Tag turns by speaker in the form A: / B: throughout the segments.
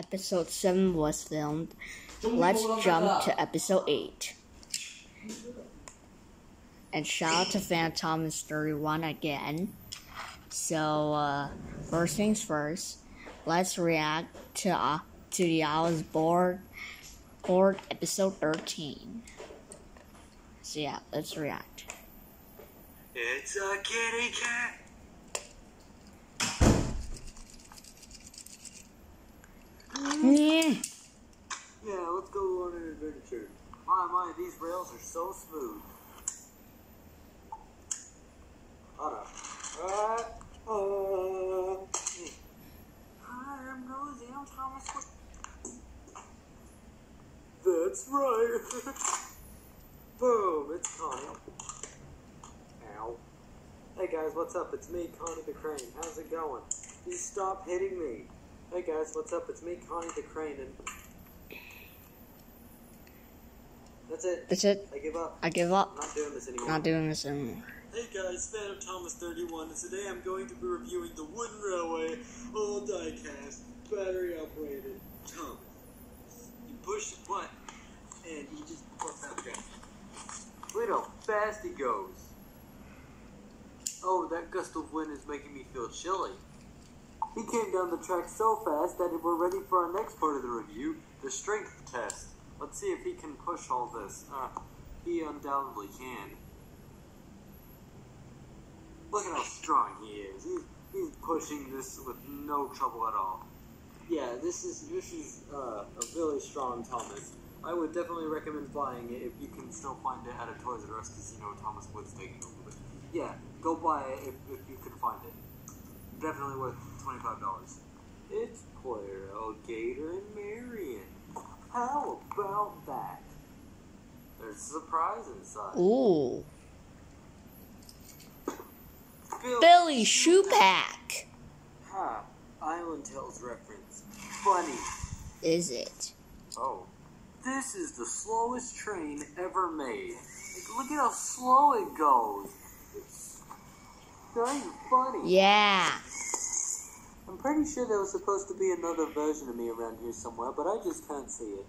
A: episode 7 was filmed, let's jump to episode 8. And shout out to Fan Thomas 31 again. So, uh, first things first, let's react to uh, to the Alice board board episode 13. So yeah, let's react.
B: It's a kitty cat.
A: Yeah.
B: Yeah, let's go on an adventure. My, these rails are so smooth. Hold up. Uh, uh, Hi, I'm Rosie. I'm Thomas. That's right. Boom, it's Connie. Ow. Hey guys, what's up? It's me, Connie the Crane. How's it going? You stop hitting me. Hey guys, what's up? It's me, Connie the Crane, and that's it.
A: That's it.
B: I give up.
A: I give
B: I'm
A: up.
B: not doing this anymore.
A: Not doing this anymore.
B: Hey guys, Phantom Thomas 31, and today I'm going to be reviewing the Wooden Railway all diecast, battery operated Thomas. You push the button, and he just puts out gas. Look how fast he goes. Oh, that gust of wind is making me feel chilly. He came down the track so fast that if we're ready for our next part of the review, the strength test. Let's see if he can push all this. Uh, he undoubtedly can. Look at how strong he is. He's, he's pushing this with no trouble at all. Yeah, this is this is uh, a really strong Thomas. I would definitely recommend buying it if you can still find it at a Toys R Us because you know Thomas Wood's taking over. But yeah, go buy it if, if you can find it. Definitely worth twenty five dollars. It's Claire, Gator, and Marion. How about that? There's a surprise inside.
A: Ooh.
B: Bill-
A: Billy Shoepack.
B: Ha! Island Tales reference. Funny.
A: Is it?
B: Oh. This is the slowest train ever made. Like, look at how slow it goes. It's not funny.
A: Yeah.
B: I'm pretty sure there was supposed to be another version of me around here somewhere, but I just can't see it.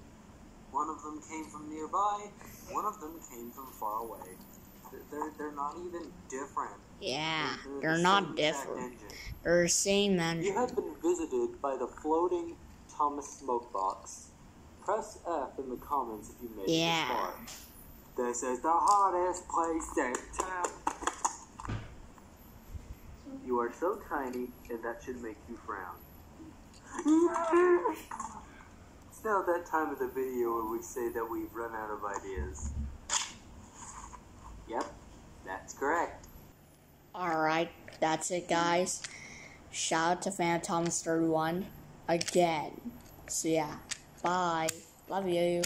B: One of them came from nearby, one of them came from far away. They're- They're, they're not even different.
A: Yeah.
B: the
A: They're
B: same
A: not different. They're the same
B: You have been visited by the floating Thomas Smokebox. Press F in the comments if you made it
A: Yeah.
B: this far. This is the hottest place in town. You are so tiny, and that should make you frown. it's now that time of the video where we say that we've run out of ideas. Yep, that's correct.
A: Alright, that's it, guys. Shout out to Fan Thomas 31 again. So, yeah. Bye. Love you.